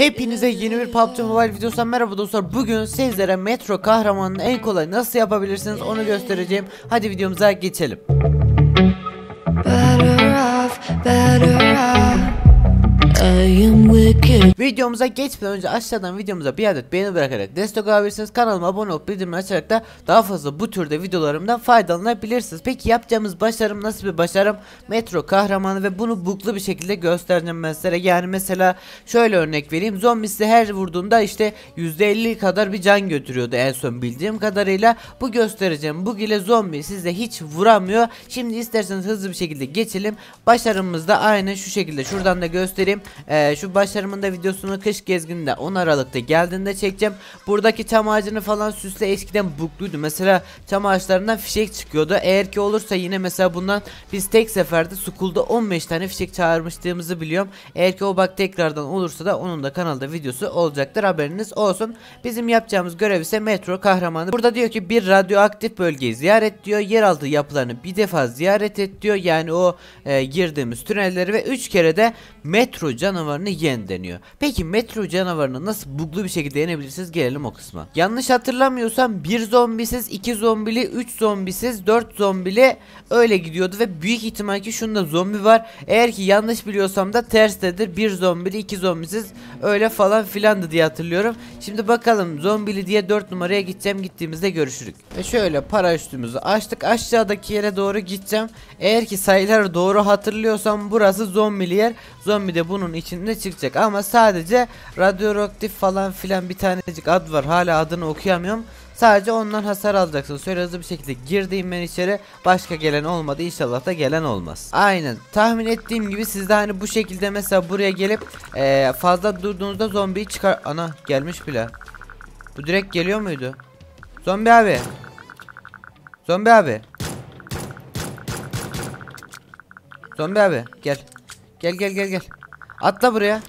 Hepinize yeni bir PUBG Mobile videosundan merhaba dostlar. Bugün sizlere Metro kahramanını en kolay nasıl yapabilirsiniz onu göstereceğim. Hadi videomuza geçelim. Videomuza geçmeden önce aşağıdan videomuza bir adet beğeni bırakarak destek olabilirsiniz. Kanalıma abone olup bildirimleri açarak da daha fazla bu türde videolarımdan faydalanabilirsiniz. Peki yapacağımız başarım nasıl bir başarım? Metro kahramanı ve bunu buklu bir şekilde göstereceğim ben size. Yani mesela şöyle örnek vereyim. Zombi size her vurduğunda işte %50 kadar bir can götürüyordu en son bildiğim kadarıyla. Bu göstereceğim. Bu ile zombi size hiç vuramıyor. Şimdi isterseniz hızlı bir şekilde geçelim. Başarımız da aynı şu şekilde. Şuradan da göstereyim. Ee, şu başarımın da videosunu kış gezgininde 10 Aralık'ta geldiğinde çekeceğim. Buradaki çam ağacını falan süsle eskiden bukluydu. Mesela çam ağaçlarından fişek çıkıyordu. Eğer ki olursa yine mesela bundan biz tek seferde Skull'da 15 tane fişek çağırmıştığımızı biliyorum. Eğer ki o bak tekrardan olursa da onun da kanalda videosu olacaktır haberiniz olsun. Bizim yapacağımız görev ise metro kahramanı. Burada diyor ki bir radyoaktif bölgeyi ziyaret diyor. Yeraltı yapılarını bir defa ziyaret et diyor. Yani o e, girdiğimiz tünelleri ve 3 kere de metro canavarını yen deniyor. Peki metro canavarını nasıl buglu bir şekilde yenebilirsiniz gelelim o kısma. Yanlış hatırlamıyorsam bir zombisiz, iki zombili, 3 zombisiz, 4 zombili öyle gidiyordu ve büyük ihtimal ki şunda zombi var. Eğer ki yanlış biliyorsam da terstedir. Bir zombili, iki zombisiz öyle falan filandı diye hatırlıyorum. Şimdi bakalım zombili diye 4 numaraya gideceğim. Gittiğimizde görüşürük. Ve şöyle paraşütümüzü açtık. Aşağıdaki yere doğru gideceğim. Eğer ki sayıları doğru hatırlıyorsam burası zombili yer. Zombi de bunun içinde çıkacak ama sadece radyoaktif falan filan bir tanecik ad var. Hala adını okuyamıyorum. Sadece ondan hasar alacaksın. Şöyle hızlı bir şekilde girdiğim ben içeri. Başka gelen olmadı. İnşallah da gelen olmaz. Aynen. Tahmin ettiğim gibi siz de hani bu şekilde mesela buraya gelip eee, fazla durduğunuzda zombiyi çıkar... Ana gelmiş bile. Bu direkt geliyor muydu? Zombi abi. Zombi abi. Zombi abi gel. Gel gel gel gel. Atla buraya.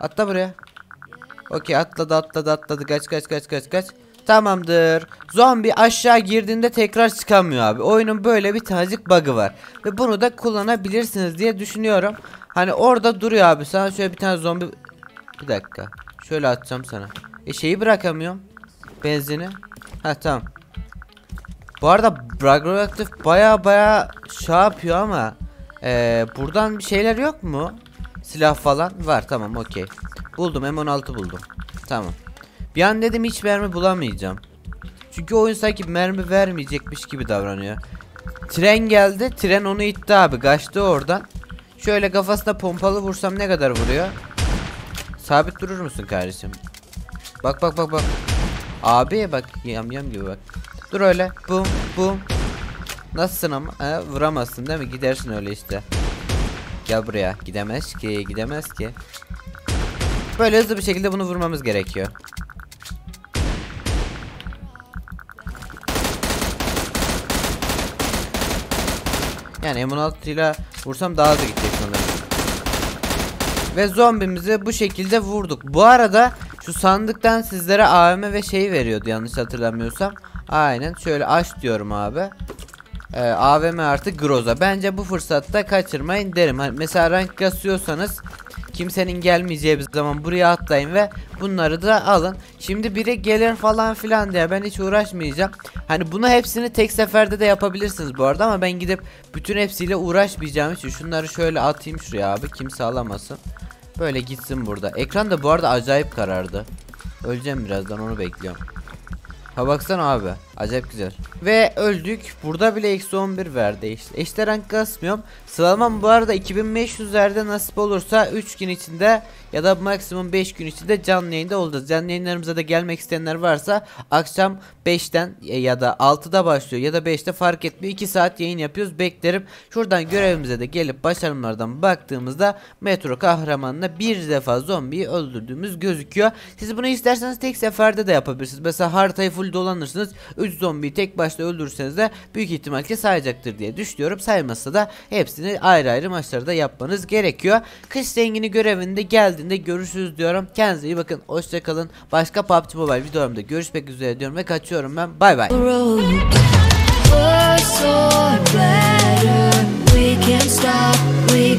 Atla buraya. Okey atladı atladı atladı kaç kaç kaç kaç kaç. Tamamdır. Zombi aşağı girdiğinde tekrar çıkamıyor abi. Oyunun böyle bir tanecik bug'ı var. Ve bunu da kullanabilirsiniz diye düşünüyorum. Hani orada duruyor abi. Sana şöyle bir tane zombi... Bir dakika. Şöyle atacağım sana. E şeyi bırakamıyorum. Benzini. Ha tamam. Bu arada radyoaktif baya baya şey yapıyor ama ee, buradan bir şeyler yok mu? Silah falan var tamam okey. Buldum M16 buldum. Tamam. Bir an dedim hiç mermi bulamayacağım. Çünkü oyun sanki mermi vermeyecekmiş gibi davranıyor. Tren geldi. Tren onu itti abi. Kaçtı oradan. Şöyle kafasına pompalı vursam ne kadar vuruyor? Sabit durur musun kardeşim? Bak bak bak bak. Abi bak yam yam gibi bak. Dur öyle. Bum bum. Nasılsın ama? He, vuramazsın değil mi? Gidersin öyle işte. Gel buraya. Gidemez ki, gidemez ki. Böyle hızlı bir şekilde bunu vurmamız gerekiyor. Yani M16 ile vursam daha hızlı gidecek sanırım. Ve zombimizi bu şekilde vurduk. Bu arada şu sandıktan sizlere AVM ve şey veriyordu yanlış hatırlamıyorsam. Aynen şöyle aç diyorum abi. Ee, AVM artı Groza. Bence bu fırsatta kaçırmayın derim. Hani mesela rank kasıyorsanız kimsenin gelmeyeceği bir zaman buraya atlayın ve bunları da alın. Şimdi biri gelir falan filan diye ben hiç uğraşmayacağım. Hani bunu hepsini tek seferde de yapabilirsiniz bu arada ama ben gidip bütün hepsiyle uğraşmayacağım için şunları şöyle atayım şuraya abi kimse alamasın. Böyle gitsin burada. Ekran da bu arada acayip karardı. Öleceğim birazdan onu bekliyorum. Ha baksana abi. Acayip güzel. Ve öldük. Burada bile eksi 11 verdi işte. İşte rank kasmıyorum. Sıralamam bu arada 2500'lerde nasip olursa 3 gün içinde ya da maksimum 5 gün içinde canlı yayında olacağız. Canlı yayınlarımıza da gelmek isteyenler varsa akşam 5'ten ya da 6'da başlıyor ya da 5'te fark etmiyor. 2 saat yayın yapıyoruz. Beklerim. Şuradan görevimize de gelip başarımlardan baktığımızda metro kahramanına bir defa zombiyi öldürdüğümüz gözüküyor. Siz bunu isterseniz tek seferde de yapabilirsiniz. Mesela haritayı full dolanırsınız. 3 zombiyi tek başta öldürürseniz de büyük ihtimalle sayacaktır diye düşünüyorum. Saymazsa da hepsini ayrı ayrı maçlarda yapmanız gerekiyor. Kış zengini görevinde geldiğinde görüşürüz diyorum. Kendinize iyi bakın. Hoşçakalın. Başka PUBG Mobile videolarımda görüşmek üzere diyorum ve kaçıyorum ben. Bay bay. we can't stop, we